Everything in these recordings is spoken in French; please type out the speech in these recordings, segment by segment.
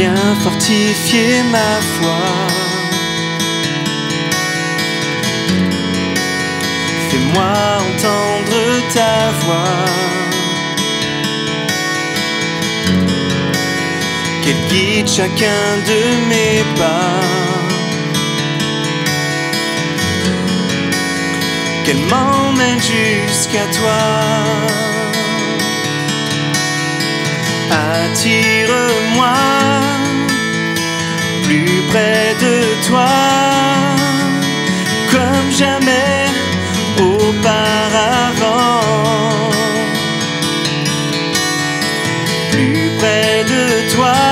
Viens fortifier ma foi. Fais-moi entendre ta voix. Qu'elle guide chacun de mes pas. Qu'elle m'emmène jusqu'à toi. Attire-moi comme jamais auparavant. Plus près de toi,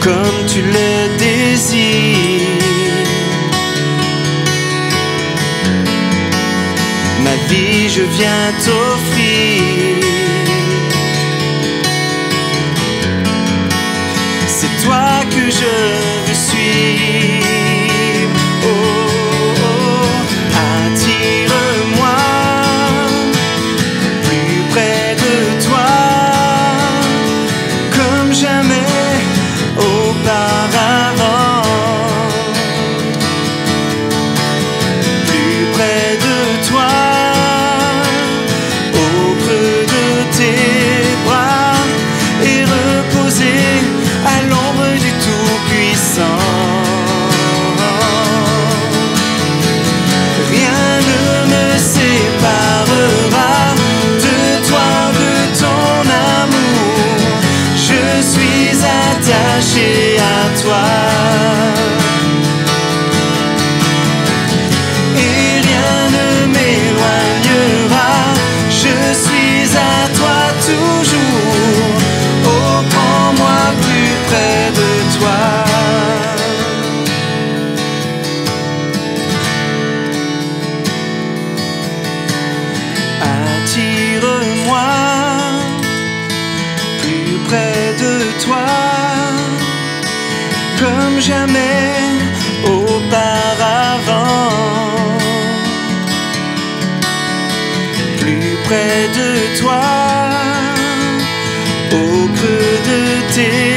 comme tu le désires. Ma vie, je viens t'offrir. C'est toi que je à l'ombre du Tout-Puissant. Rien ne me séparera de toi, de ton amour. Je suis attaché à toi. jamais auparavant. Plus près de toi, au creux de tes